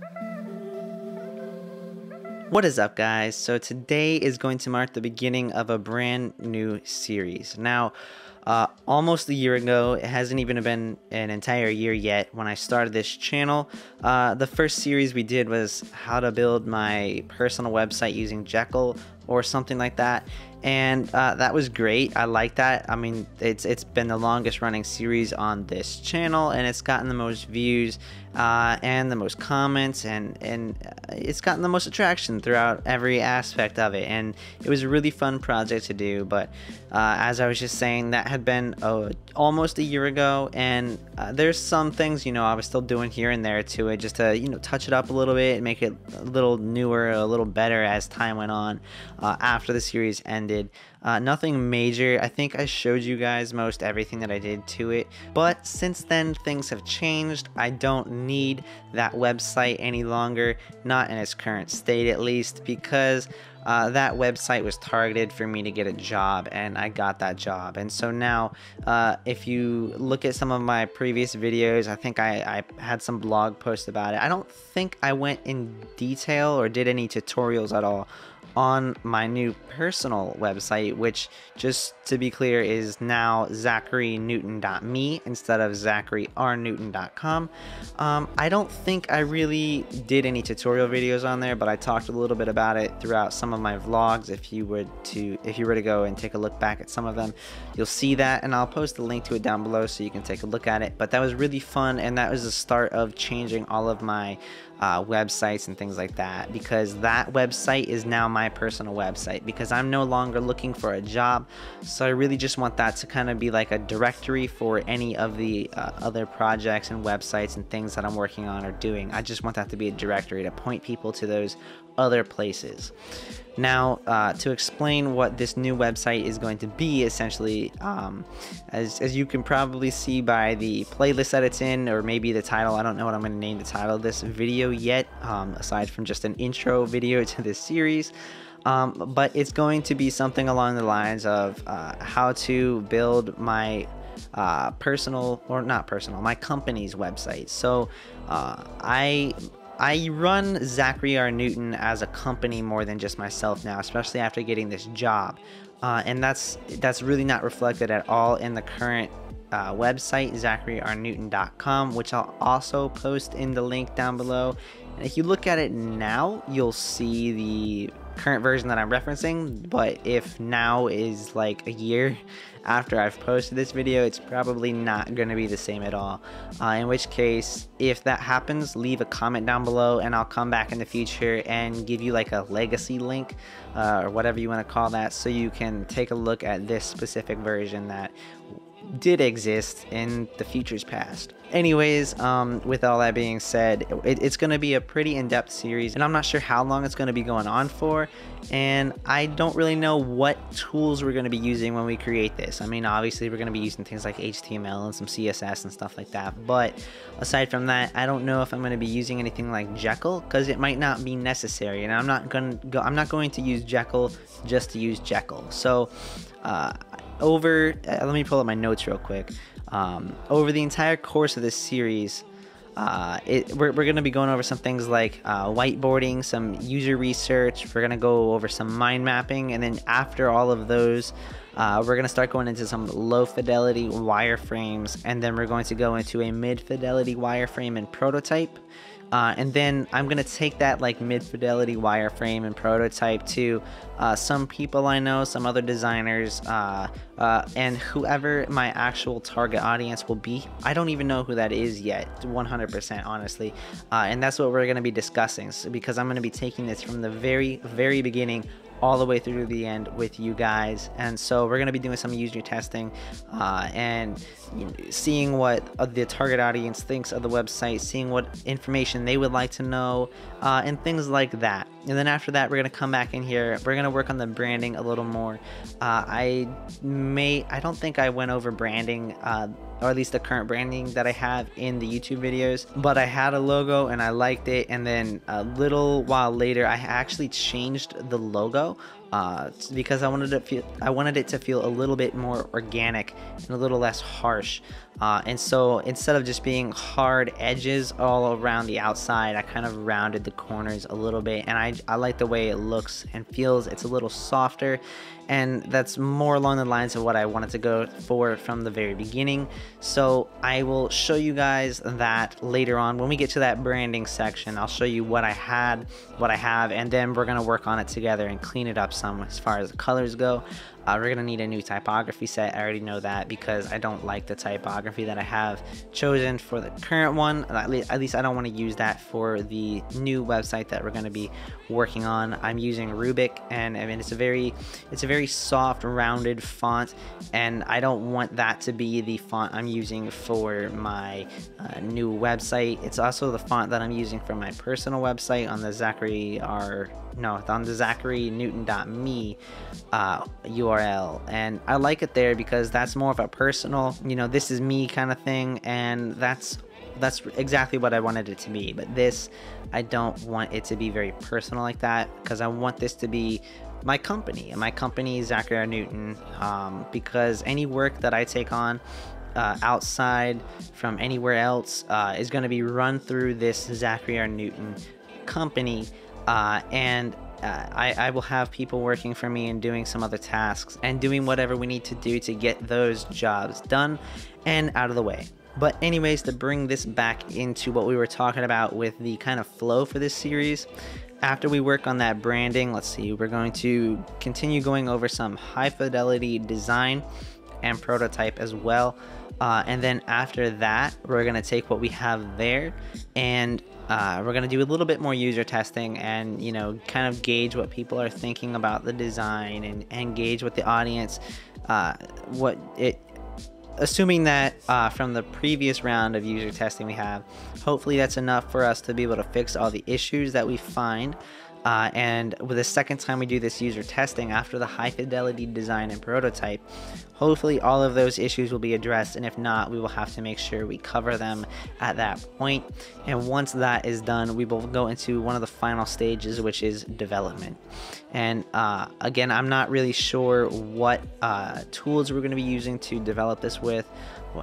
Thank you. What is up, guys? So, today is going to mark the beginning of a brand new series. Now, uh, almost a year ago, it hasn't even been an entire year yet when I started this channel. Uh, the first series we did was how to build my personal website using Jekyll or something like that and uh, that was great. I like that. I mean, it's it's been the longest running series on this channel, and it's gotten the most views uh, and the most comments, and and it's gotten the most attraction throughout every aspect of it. And it was a really fun project to do. But uh, as I was just saying, that had been oh, almost a year ago, and uh, there's some things you know I was still doing here and there to it, just to you know touch it up a little bit, and make it a little newer, a little better as time went on uh, after the series ended ended. Uh, nothing major. I think I showed you guys most everything that I did to it. But since then, things have changed. I don't need that website any longer, not in its current state at least, because uh, that website was targeted for me to get a job and I got that job. And so now, uh, if you look at some of my previous videos, I think I, I had some blog posts about it. I don't think I went in detail or did any tutorials at all on my new personal website, which, just to be clear, is now zacharynewton.me instead of zacharyrnewton.com. Um, I don't think I really did any tutorial videos on there, but I talked a little bit about it throughout some of my vlogs. If you were to, if you were to go and take a look back at some of them, you'll see that, and I'll post the link to it down below so you can take a look at it. But that was really fun, and that was the start of changing all of my uh, websites and things like that because that website is now my personal website because I'm no longer looking for a job. So I really just want that to kind of be like a directory for any of the uh, other projects and websites and things that I'm working on or doing. I just want that to be a directory to point people to those other places. Now, uh, to explain what this new website is going to be, essentially, um, as, as you can probably see by the playlist that it's in, or maybe the title, I don't know what I'm going to name the title of this video yet, um, aside from just an intro video to this series. Um, but it's going to be something along the lines of uh, how to build my uh, personal, or not personal, my company's website. So uh, I I run Zachary R. Newton as a company more than just myself now, especially after getting this job. Uh, and that's that's really not reflected at all in the current uh, website, zacharyrnewton.com, which I'll also post in the link down below. And if you look at it now, you'll see the current version that I'm referencing, but if now is like a year after I've posted this video, it's probably not going to be the same at all. Uh, in which case, if that happens, leave a comment down below and I'll come back in the future and give you like a legacy link uh, or whatever you want to call that so you can take a look at this specific version that did exist in the futures past. Anyways, um, with all that being said, it, it's going to be a pretty in-depth series, and I'm not sure how long it's going to be going on for, and I don't really know what tools we're going to be using when we create this. I mean, obviously, we're going to be using things like HTML and some CSS and stuff like that, but aside from that, I don't know if I'm going to be using anything like Jekyll, because it might not be necessary, and I'm not going to go, I'm not going to use Jekyll just to use Jekyll. So, uh, over, uh, let me pull up my notes real quick. Um, over the entire course of this series, uh, it, we're, we're going to be going over some things like uh, whiteboarding, some user research. We're going to go over some mind mapping. And then after all of those, uh, we're going to start going into some low fidelity wireframes. And then we're going to go into a mid fidelity wireframe and prototype. Uh, and then I'm to take that like mid fidelity wireframe and prototype to uh, some people I know, some other designers, uh, uh and whoever my actual target audience will be. I don't even know who that is yet, 100% honestly. Uh, and that's what we're to be discussing so, because I'm to be taking this from the very, very beginning all the way through to the end with you guys. And so we're going to be doing some user testing uh, and seeing what the target audience thinks of the website, seeing what information they would like to know, uh, and things like that. And then after that, we're going to come back in here. We're going to work on the branding a little more. Uh, I may, I don't think I went over branding uh, or at least the current branding that I have in the YouTube videos. But I had a logo and I liked it. And then a little while later, I actually changed the logo uh, because I wanted to feel I wanted it to feel a little bit more organic and a little less harsh. Uh, and so instead of just being hard edges all around the outside, I kind of rounded the corners a little bit, and I I like the way it looks and feels. It's a little softer, and that's more along the lines of what I wanted to go for from the very beginning. So I will show you guys that later on when we get to that branding section. I'll show you what I had, what I have, and then we're gonna work on it together and clean it up some as far as the colors go. Uh, we're gonna need a new typography set. I already know that because I don't like the typography that I have chosen for the current one. At least, at least I don't want to use that for the new website that we're gonna be working on. I'm using Rubik, and I mean it's a very, it's a very soft, rounded font, and I don't want that to be the font I'm using for my uh, new website. It's also the font that I'm using for my personal website on the Zachary R no, on the zacharynewton.me uh, URL. And I like it there because that's more of a personal, you know, this is me kind of thing. And that's that's exactly what I wanted it to be. But this, I don't want it to be very personal like that because I want this to be my company. And my company is Zachary Newton um, because any work that I take on uh, outside from anywhere else uh, is going to be run through this Zachary R. Newton company uh, and uh, I, I, will have people working for me and doing some other tasks and doing whatever we need to do to get those jobs done and out of the way. But, anyways, to bring this back into what we were talking about with the kind of flow for this series, after we work on that branding, let's see, we're going to continue going over some high fidelity design and prototype as well. Uh, and then after that, we're to take what we have there and uh, we're to do a little bit more user testing and, you know, kind of gauge what people are thinking about the design and, and gauge what the audience, uh, what it, assuming that uh, from the previous round of user testing we have, hopefully that's enough for us to be able to fix all the issues that we find uh, and with the second time we do this user testing after the high fidelity design and prototype, hopefully all of those issues will be addressed. And if not, we will have to make sure we cover them at that point. And once that is done, we will go into one of the final stages, which is development. And uh, again, I'm not really sure what uh, tools we're going to be using to develop this with.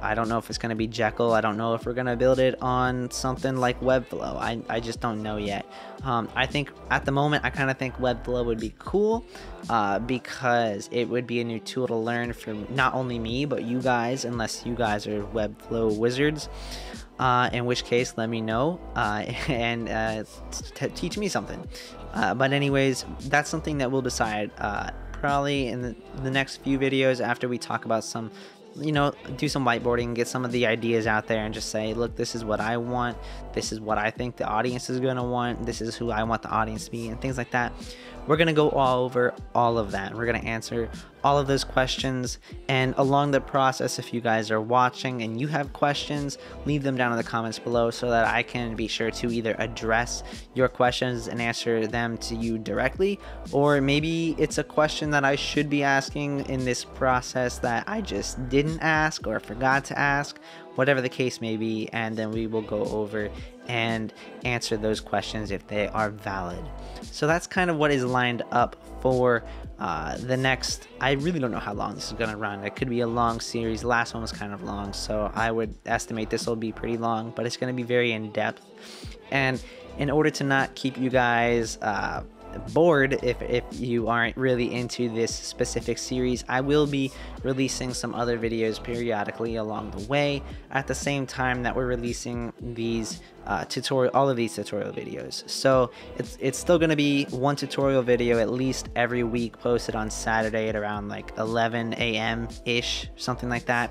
I don't know if it's going to be Jekyll. I don't know if we're going to build it on something like Webflow. I, I just don't know yet. Um, I think at the moment, I kind of think Webflow would be cool uh, because it would be a new tool to learn for not only me, but you guys, unless you guys are Webflow wizards. Uh, in which case, let me know uh, and uh, teach me something. Uh, but anyways, that's something that we'll decide uh, probably in the, the next few videos after we talk about some you know, do some whiteboarding, get some of the ideas out there, and just say, look, this is what I want. This is what I think the audience is going to want. This is who I want the audience to be, and things like that. We're going to go all over all of that. We're going to answer all of those questions. And along the process, if you guys are watching and you have questions, leave them down in the comments below so that I can be sure to either address your questions and answer them to you directly, or maybe it's a question that I should be asking in this process that I just didn't ask or forgot to ask, whatever the case may be. And then we will go over and answer those questions if they are valid. So that's kind of what is lined up for uh, the next. I really don't know how long this is going to run. It could be a long series. Last one was kind of long, so I would estimate this will be pretty long, but it's going to be very in depth. And in order to not keep you guys uh, bored if, if you aren't really into this specific series. I will be releasing some other videos periodically along the way. At the same time that we're releasing these uh, tutorial all of these tutorial videos. So it's it's still going to be one tutorial video at least every week posted on saturday at around like 11 a.m ish something like that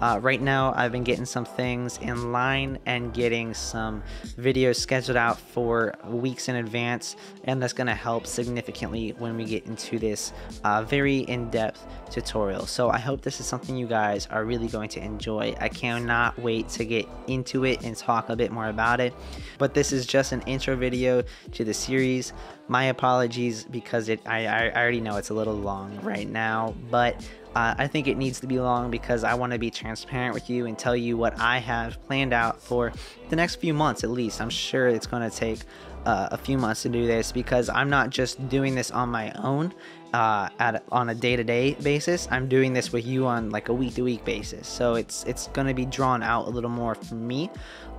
uh, right now, I've been getting some things in line and getting some videos scheduled out for weeks in advance, and that's going to help significantly when we get into this uh, very in-depth tutorial. So I hope this is something you guys are really going to enjoy. I cannot wait to get into it and talk a bit more about it. But this is just an intro video to the series. My apologies because it I, I already know it's a little long right now, but uh, I think it needs to be long because I want to be transparent with you and tell you what I have planned out for the next few months at least. I'm sure it's going to take uh, a few months to do this because I'm not just doing this on my own uh, at on a day-to-day basis. I'm doing this with you on like a week-to-week basis, so it's it's gonna be drawn out a little more for me.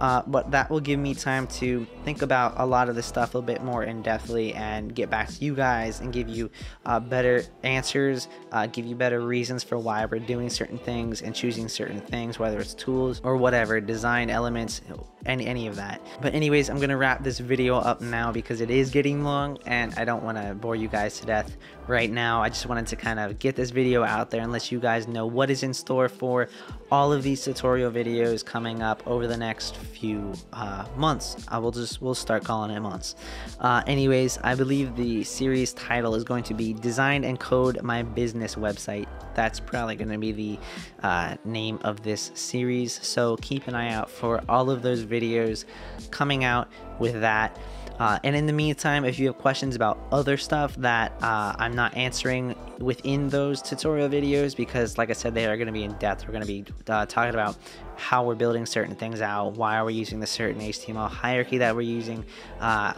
Uh, but that will give me time to think about a lot of the stuff a bit more in depthly and get back to you guys and give you uh, better answers, uh, give you better reasons for why we're doing certain things and choosing certain things, whether it's tools or whatever, design elements, any any of that. But anyways, I'm gonna wrap this video up now because it is getting long and I don't want to bore you guys to death right now. I just wanted to kind of get this video out there and let you guys know what is in store for all of these tutorial videos coming up over the next few uh, months. I will just we'll start calling it months. Uh, anyways, I believe the series title is going to be "Design and Code My Business Website." That's probably going to be the uh, name of this series. So keep an eye out for all of those videos coming out with that. Uh, and in the meantime, if you have questions about other stuff that uh, I'm not answering within those tutorial videos, because like I said, they are going to be in depth. We're going to be uh, talking about how we're building certain things out, why are we using the certain HTML hierarchy that we're using. Uh,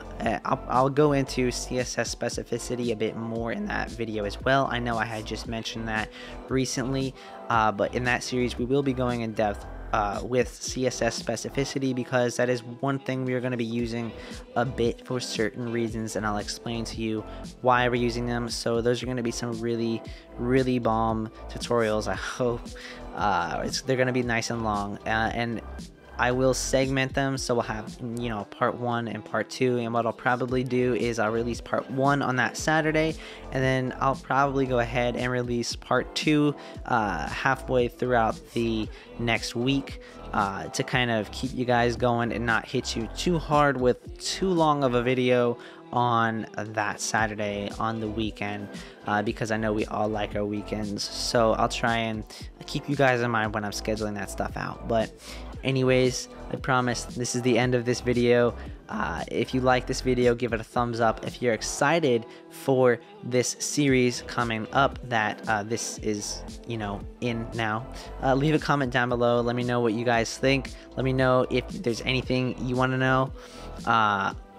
I'll, I'll, go into CSS specificity a bit more in that video as well. I know I had just mentioned that recently, uh, but in that series, we will be going in depth uh, with CSS specificity because that is one thing we are going to be using a bit for certain reasons and I'll explain to you why we're using them. So those are going to be some really, really bomb tutorials. I hope uh, they're going to be nice and long. Uh, and I will segment them so we'll have you know part one and part two and what I'll probably do is I'll release part one on that Saturday and then I'll probably go ahead and release part two uh, halfway throughout the next week uh, to kind of keep you guys going and not hit you too hard with too long of a video on that Saturday on the weekend uh, because I know we all like our weekends. So I'll try and keep you guys in mind when I'm scheduling that stuff out. But anyways, I promise this is the end of this video. Uh, if you like this video, give it a thumbs up. If you're excited for this series coming up that uh, this is, you know, in now, uh, leave a comment down below. Let me know what you guys think. Let me know if there's anything you want to know.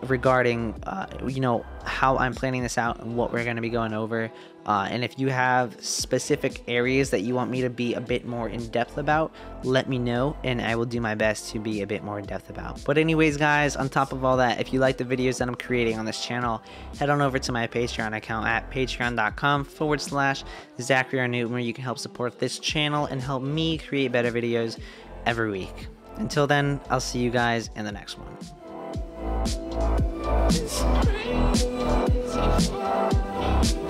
Regarding uh, you know how I'm planning this out and what we're going to be going over. Uh, and if you have specific areas that you want me to be a bit more in depth about let me know and I will do my best to be a bit more in depth about. But anyways guys on top of all that if you like the videos that I'm creating on this channel head on over to my patreon account at patreon.com forward slash Zachary. Newton where you can help support this channel and help me create better videos every week. Until then I'll see you guys in the next one Thank you.